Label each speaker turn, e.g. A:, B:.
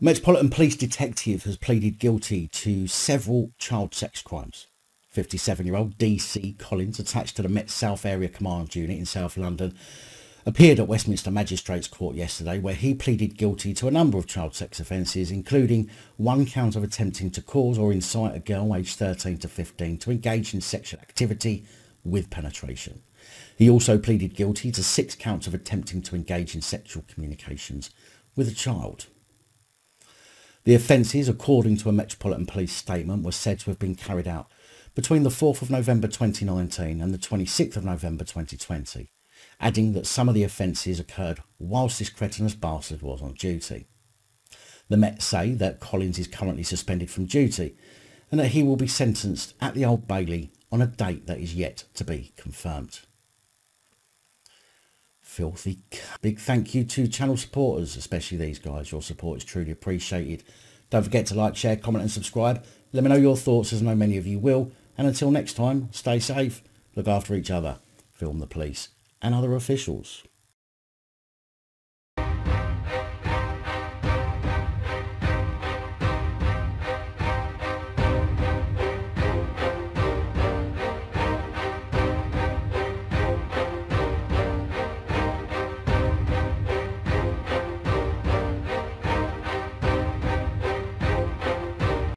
A: Metropolitan Police detective has pleaded guilty to several child sex crimes. 57-year-old DC Collins, attached to the Met South Area Command Unit in South London, appeared at Westminster Magistrates Court yesterday where he pleaded guilty to a number of child sex offences including one count of attempting to cause or incite a girl aged 13 to 15 to engage in sexual activity with penetration. He also pleaded guilty to six counts of attempting to engage in sexual communications with a child. The offences, according to a Metropolitan Police statement, were said to have been carried out between the 4th of November 2019 and the 26th of November 2020, adding that some of the offences occurred whilst this cretinous bastard was on duty. The Met say that Collins is currently suspended from duty and that he will be sentenced at the Old Bailey on a date that is yet to be confirmed. Filthy. Big thank you to channel supporters, especially these guys. Your support is truly appreciated. Don't forget to like, share, comment and subscribe. Let me know your thoughts as I know many of you will. And until next time, stay safe, look after each other, film the police and other officials.